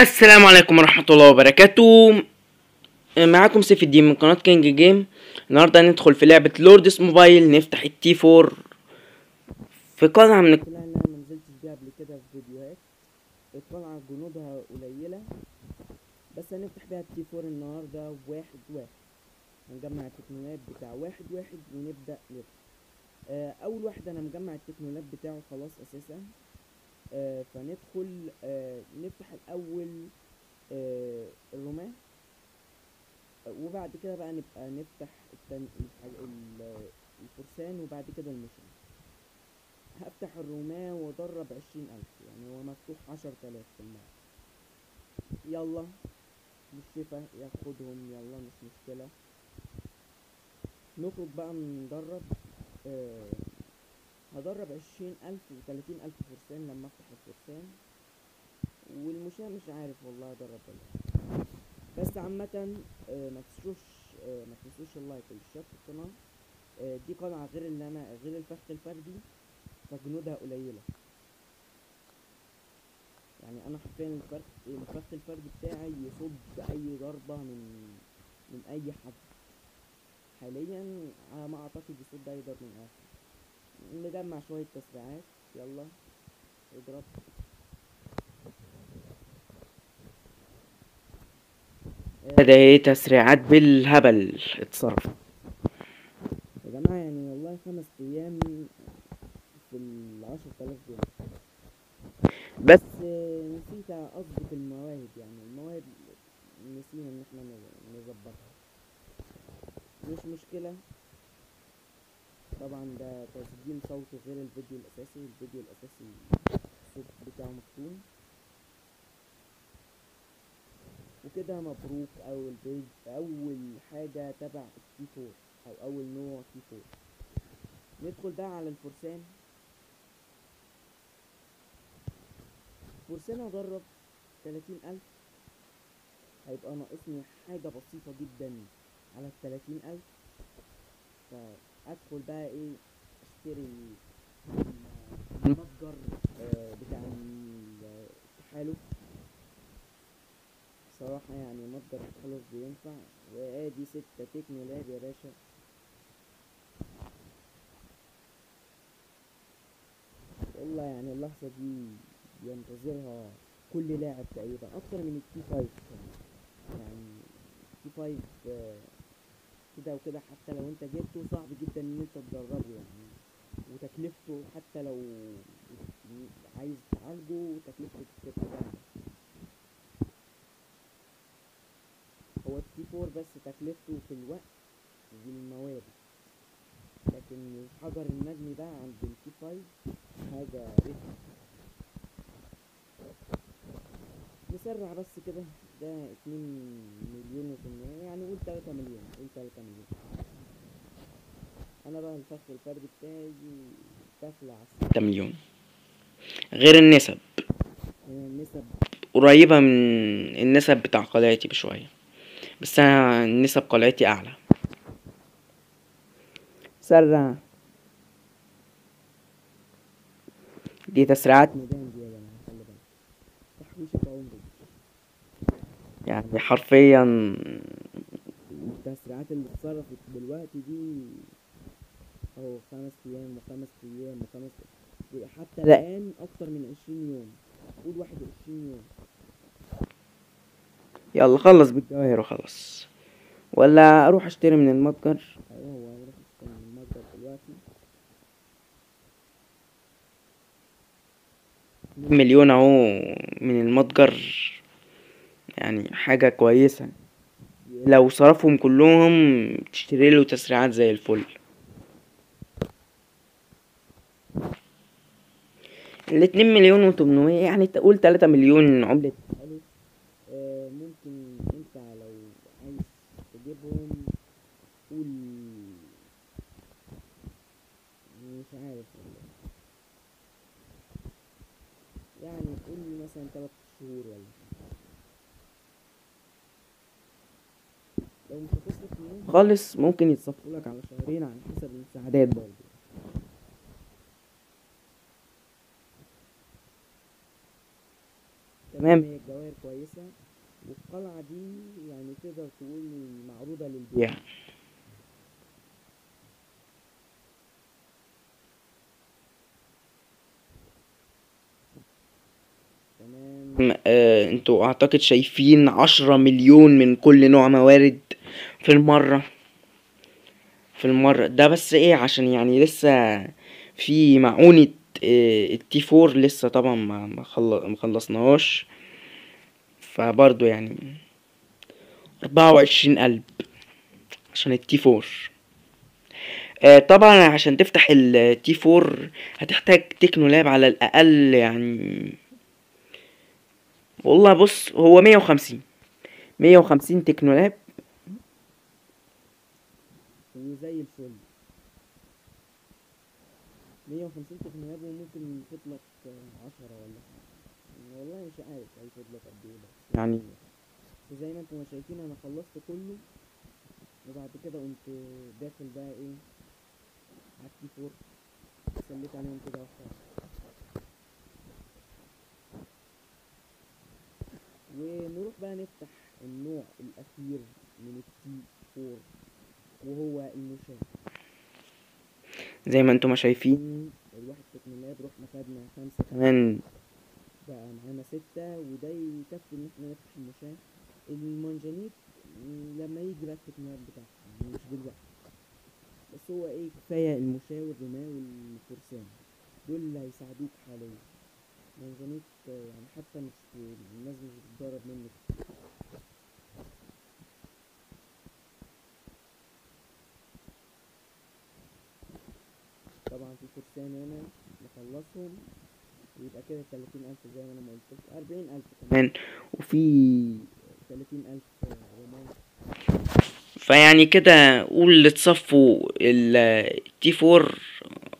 السلام عليكم ورحمة الله وبركاته. معاكم سيف الدين من قناة كينج جيم. النهاردة هندخل في لعبة لوردس موبايل. نفتح ال T4 في قلعة من القلع اللي أنا منزلتش بيها قبل كده في فيديوهات. القلعة جنودها قليلة. بس هنفتح بيها ال T4 النهاردة واحد واحد. هنجمع التكنولوجيات بتاع واحد واحد ونبدأ نفتح آه، أول واحد أنا مجمع التكنولوجيات بتاعه خلاص أساسا. آه، فندخل آه، نفتح الأول آه، الرماة آه، وبعد كده بقى نبقى نفتح الفرسان وبعد كده المشن هفتح الرماة وأدرب عشرين ألف يعني هو مفتوح عشر تلاف في المعرض يلا بالشفا ياخدهم. يلا مش مشكلة. نخرج بقى ندرب آه هدرب عشرين ألف وتلاتين ألف فرسان لما أفتح الفرسان والمشاة مش عارف والله أدرب ولا. بس عامة آه، ما تنسوش آه، ما تنسوش اللايك والاشتراك في القناة آه، دي قلعة غير اللي أنا غير الفخ الفردي. فجنودها قليلة. يعني أنا حرفيا الفخ الفخ الفردي بتاعي يصد أي ضربة من من أي حد. حاليا على ما أعتقد يصد أي ضربة من أي حد. نجمع شوية تسريعات يلا. اضرب. ده إيه؟ تسريعات بالهبل. اتصرف. يا جماعة يعني والله خمس أيام في العشر تلاف دول بس نسيت أظبط المواهب يعني المواهب نسينا إن إحنا نظبطها. مش مشكلة. طبعا ده تسجيل صوتي غير الفيديو الأساسي الفيديو الأساسي الصوت بتاعه مكتوم وكده مبروك أول page أول حاجة تبع ال T4 أو أول نوع T4 ندخل بقى على الفرسان. فرسان ادرب تلاتين ألف. هيبقى ناقصني حاجة بسيطة جدا على التلاتين ألف. فادخل بقى إيه أشتري ال- المتجر آه، بتاع ال- التحالف صراحة يعني متجر التحالف بينفع. وآدي ستة تكنو لاب يا باشا. والله يعني اللحظة دي ينتظرها كل لاعب تقريبا أكتر من التي فايف يعني التي فايف آه، كده وكده حتى لو انت جبته صعب جدا إن انت تجربه يعني. وتكلفته حتى لو عايز تعالجه تكلفته بتبقى جامدة هو ال T4 بس تكلفته في الوقت والموارد. لكن الحجر النجمي ده عند التي فايف حاجة رخمة. نسرع بس كده. ده اتنين مليون وتمانية يعني قول تلاتة مليون قول تلاتة مليون. أنا بقى الفخ الفردي بتاعي داخل على ستة مليون. غير النسب. النسب. قريبة من النسب بتاع قلعتي بشوية بس أنا نسب قلعتي أعلى. سرع. دي تسريعات. ميدان دي يعني حرفيا التسريعات اللي اتصرفت دلوقتي دي اهو خمس أيام وخمس أيام وخمس حتى الآن أكتر من عشرين يوم. قول واحد وعشرين يوم. يلا خلص بالجواهر وخلاص ولا أروح أشتري من المتجر؟ أيوه هو هروح أشتري من المتجر دلوقتي. مليون أهو من المتجر. يعني حاجة كويسة. لو صرفهم كلهم تشتري له تسريعات زي الفل. الاتنين مليون وتمنمية يعني تقول تلاتة مليون عملة آه، ممكن انت لو عايز تجيبهم قول مش عارف يعني قول مثلا تلات شهور ولا حاجة. لو مش هتصرف منهم خالص ممكن يتصفوا لك على شهرين على حسب المساعدات برضه. تمام. هي الجواهر كويسة والقلعة دي يعني تقدر تقول معروضة للبيع. تمام. آه أنتوا أعتقد شايفين عشرة مليون من كل نوع موارد. في المرة في المرة. ده بس إيه عشان يعني لسه في معونة آه ال T4 لسه طبعا ما ما خل- ما خلصناهاش. فبرضه يعني أربعة وعشرين قلب عشان ال T4. آه طبعا عشان تفتح ال T4 هتحتاج techno lab على الأقل يعني والله بص هو مية وخمسين. مية وخمسين techno lab. وزي الفل. مية وخمسين لاب وممكن يفوت لك عشرة ولا حاجة. والله مش عارف هيفوت لك قد إيه بس. يعني زي ما أنتم ما شايفين أنا خلصت كله. وبعد كده قمت داخل بقى إيه على التي فور. سليت عليهم كده واحدة ونروح بقى نفتح النوع الأخير من التي فور. وهو المشاة زي ما أنتم ما شايفين الواحد تكميلات رحنا خدنا خمسة. كمان بقى معانا ستة وده يكفي إن إحنا نفتح المشاة المنجنيق لما يجي بقى التكميلات بتاعته يعني مش دلوقتي. بس هو إيه كفاية المشاة والرماة والفرسان دول اللي هيساعدوك حاليا. منجنيق يعني حتى مش الناس مش بتضرب منه. فرسان هنا نخلصهم ويبقى كده تلاتين ألف زي ما أنا ما قلت أربعين ألف كمان. وفي تلاتين ألف رومان فيعني كده قول اللي تصفوا التي فور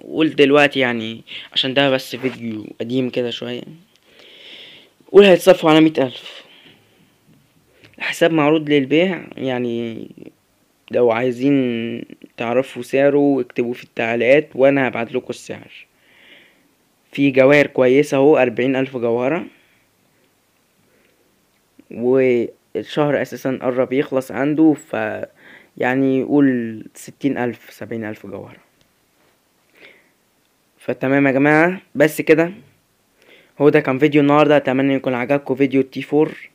قول دلوقتي يعني عشان ده بس فيديو قديم كده شوية. قول هيتصفوا على مية ألف. الحساب معروض للبيع يعني لو عايزين تعرفوا سعره اكتبوا في التعليقات وأنا هبعت لكم السعر. في جواهر كويسة اهو أربعين ألف جوهرة. والشهر أساسا قرب يخلص عنده ف يعني قول ستين ألف سبعين ألف جوهرة. فتمام يا جماعة بس كده. هو ده كان فيديو النهاردة أتمنى يكون عجبكم فيديو التي فور.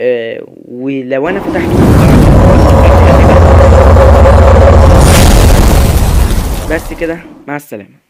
آه ولو أنا فتحت بس كده مع السلامة.